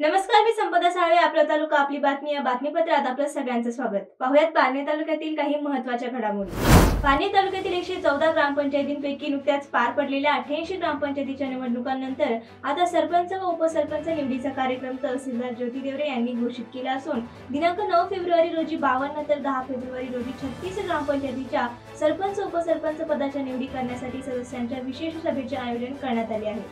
नमस्कार मी संपदा साळवे आपला तालुका आपली बातमी या बातमीपत्रात आपलं सगळ्यांचं स्वागत. पाहुयात पारणे तालुक्यातील काही महत्त्वाच्या घडामोडी. पारणे तालुक्यातील एकशे चौदा ग्रामपंचायतींपैकी नुकत्याच पार पडलेल्या अठ्ठ्याऐंशी ग्रामपंचायतीच्या निवडणुकांनंतर आता सरपंच व उपसरपंच निवडीचा कार्यक्रम तहसीलदार ज्योती देवरे यांनी घोषित केला असून दिनांक नऊ फेब्रुवारी रोजी बावन्न तर दहा फेब्रुवारी रोजी छत्तीस ग्रामपंचायतीच्या सरपंच उपसरपंच पदाच्या निवडी करण्यासाठी सदस्यांच्या विशेष सभेचे आयोजन करण्यात आले आहे.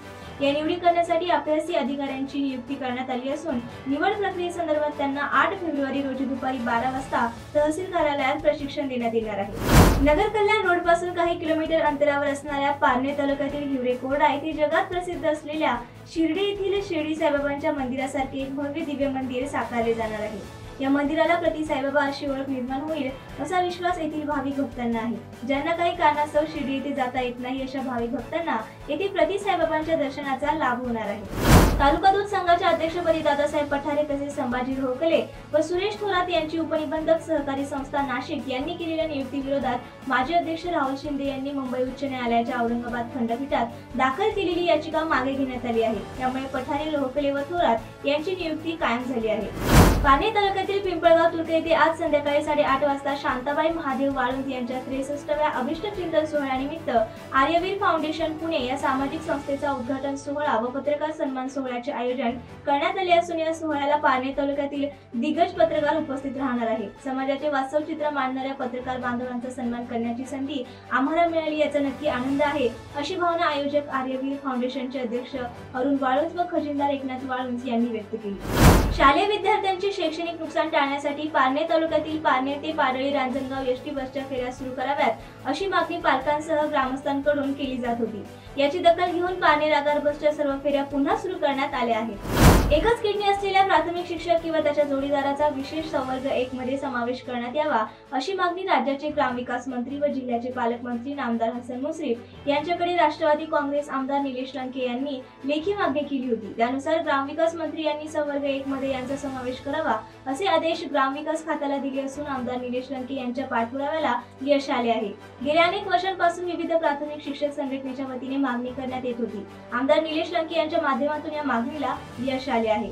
या निवडी करण्यासाठी अभ्यासी अधिकाऱ्यांची नियुक्ती करण्यात आली असून निवड प्रक्रियेसंदर्भात त्यांना आठ फेब्रुवारी रोजी दुपारी बारा वाजता तहसील कार्यालयात प्रशिक्षण देण्यात येणार आहे. नगर कल्याण रोडपासून काही किलोमीटर अंतरावर असणाऱ्या पारणे तालुक्यातील हिवरे कोरडा येथे जगात प्रसिद्ध असलेल्या शिर्डी येथील शिर्डी साईबाबांच्या मंदिरासारखे एक भव्य दिव्य मंदिर साकारले जाणार आहे. या मंदिराला प्रति साईबाबा अशी ओळख निर्माण होईल असा विश्वास येथील भाविक भक्तांना आहे. ज्यांना काही कारणास्तव शिर्डी येथे जाता येत नाही अशा भाविक भक्तांना येथे प्रति साईबाबांच्या दर्शनाचा लाभ होणार आहे. तालुका दूध संघाच्या अध्यक्षपदी दादासाहेब पठारे तसेच संभाजी ढोकले व सुरेश थोरात यांची उपनिबंधक सहकारी संस्था नाशिक यांनी केलेल्या नियुक्तीविरोधात माजी अध्यक्ष राहुल शिंदे यांनी मुंबई उच्च न्यायालयाच्या औरंगाबाद खंडपीठात दाखल केलेली याचिका मागे घेण्यात आली आहे. त्यामुळे पठारे लोहकले व थोरात यांची नियुक्ती कायम झाली आहे. पाणी तालुक्यातील पिंपळगाव तुर्के येथे आज संध्याकाळी साडेआठ वाजता शांताबाई महादेव वाळुंज यांच्या त्रेसष्टव्या अभिष्ट चिंतन सोहळ्यानिमित्त आर्यवीर फाउंडेशन पुणे या सामाजिक संस्थेचा उद्घाटन सोहळा व पत्रकार सन्मान सोहळ्याचे आयोजन करण्यात आले असून या सोहळ्याला पारणे तालुक्यातील दिग्गज पत्रकार उपस्थित राहणार आहे समाजाचे वास्तव चित्र मांडणाऱ्या पत्रकार बांधवांचा सन्मान करण्याची संधी आम्हाला मिळाली याचा नक्की आनंद आहे अशी भावना आयोजक आर्यवीर फाउंडेशनचे अध्यक्ष अरुण वाळुंज व खजिनदार एकनाथ वाळुंज यांनी व्यक्त केली. शालेय विद्यार्थी शैक्षणिक नुकसान टाळण्यासाठी पारणे तालुक्यातील पारणे ते पाडळी रांजणगाव एसटी बसच्या फेऱ्या सुरू कराव्यात अशी मागणी पालकांसह ग्रामस्थांकडून केली जात होती. याची दखल घेऊन पारणे रागार बसच्या सर्व फेऱ्या पुन्हा सुरू करण्यात आल्या आहेत. एकच किडनी असलेल्या प्राथमिक शिक्षक किंवा त्याच्या जोडीदाराचा विशेष संवर्ग एक मध्ये समावेश करण्यात यावा अशी मागणी राज्याचे ग्रामविकास मंत्री व जिल्ह्याचे पालकमंत्री नामदार हसन मुश्रीफ यांच्याकडे राष्ट्रवादी काँग्रेस आमदार निलेश लंके यांनी लेखी मागणी केली होती. त्यानुसार ग्रामविकास मंत्री यांनी संवर्ग एक मध्ये यांचा समावेश करावा असे आदेश ग्रामविकास खात्याला दिले असून आमदार निलेश लंके यांच्या पाठपुराव्याला यश आले आहे. गेल्या अनेक वर्षांपासून विविध प्राथमिक शिक्षक संघटनेच्या वतीने मागणी करण्यात येत होती. आमदार निलेश लंके यांच्या माध्यमातून या मागणीला यश आले. आहे.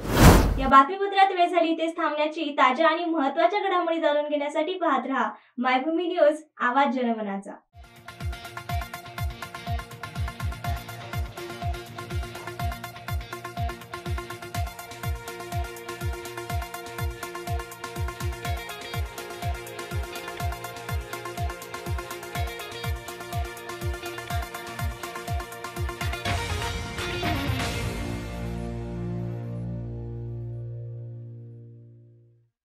या बातमीपत्रात वेळ झाली तेच थांबण्याची ताज्या आणि महत्त्वाच्या घडामोडी जाणून घेण्यासाठी पाहत रहा. मायभूमी न्यूज आवाज जनमनाचा.